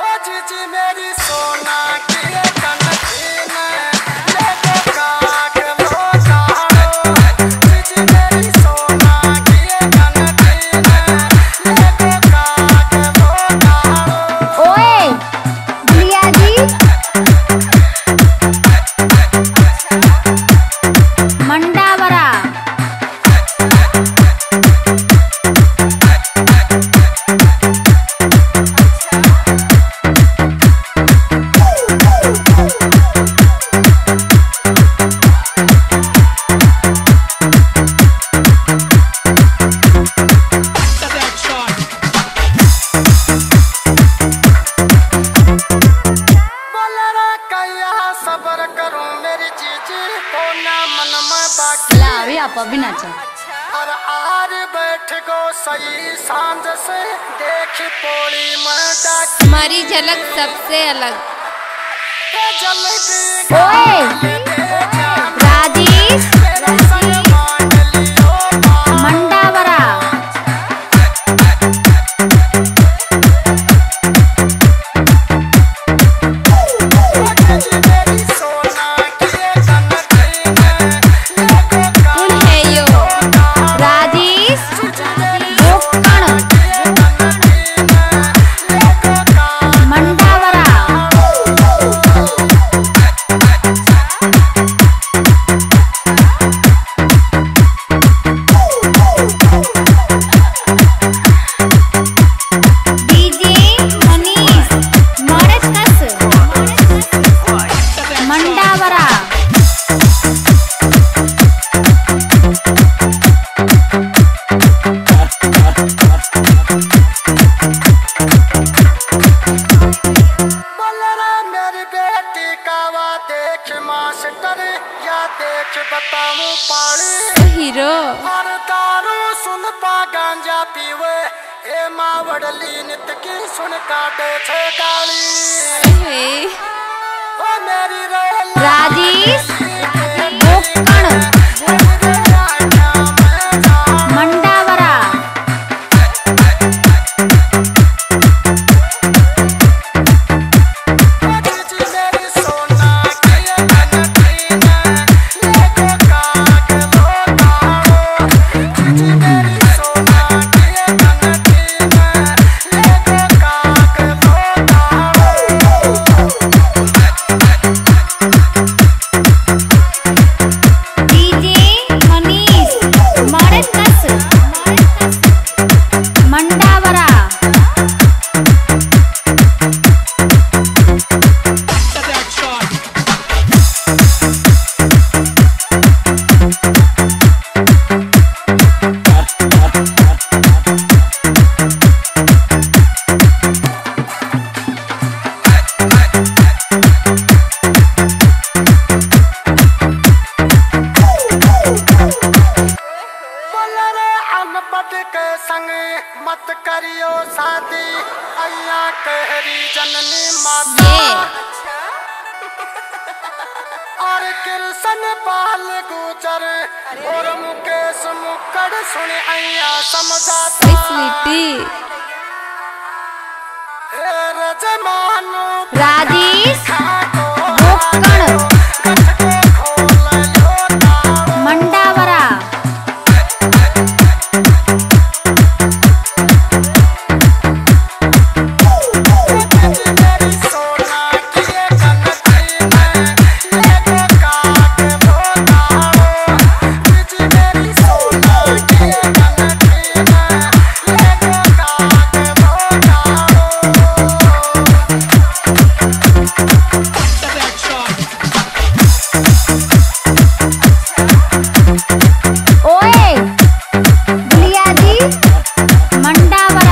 ओ जीजी मेरी सोना की लावे आप अभी नाचा और आर बैठ गो सही साँझ से देख पोड़ी में हमारी झलक सबसे अलग। तो ओए। गांजा पीवे ए मावड़ली नित की सुन काटे छे गाली। मत करियो शादी। अया कहरी जननी माता। और कृष्ण पाल गुजर और मुकेश मुकड़ सुन अया समझाता। राजेश तो मुकड़। ಮಂಡಾವರ